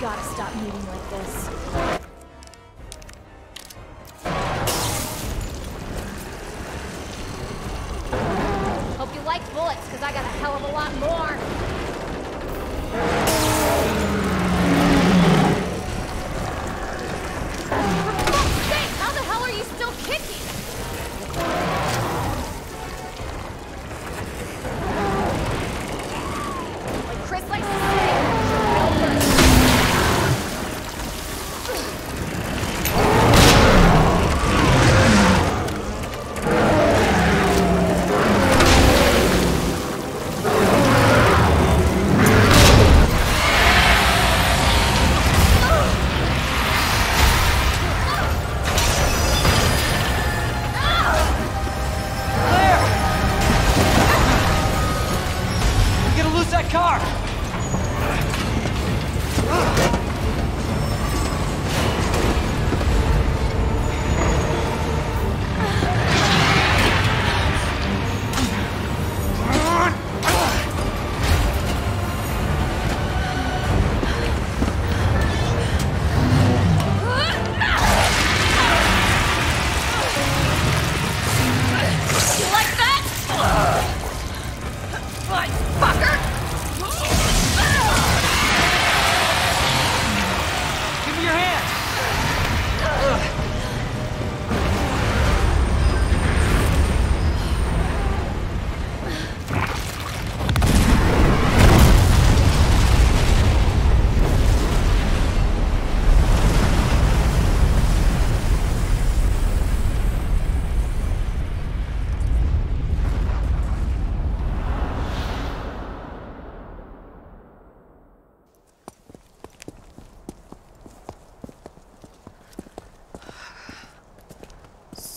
gotta stop meeting like this. Hope you like bullets, because I got a hell of a lot more. Car!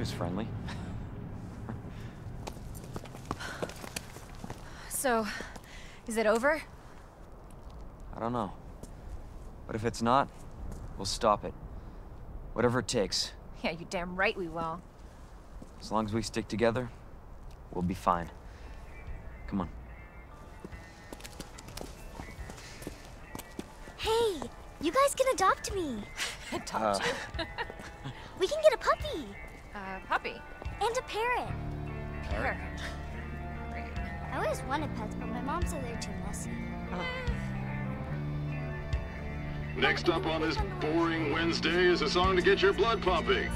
Was friendly. So, is it over? I don't know. But if it's not, we'll stop it. Whatever it takes. Yeah, you damn right we will. As long as we stick together, we'll be fine. Come on. Hey, you guys can adopt me. Adopt uh. you. We can get a puppy Uh, puppy. and a parrot. Parrot. Great. I always wanted pets, but my mom said they're too messy. Next up on this boring Wednesday is a song to get your blood pumping.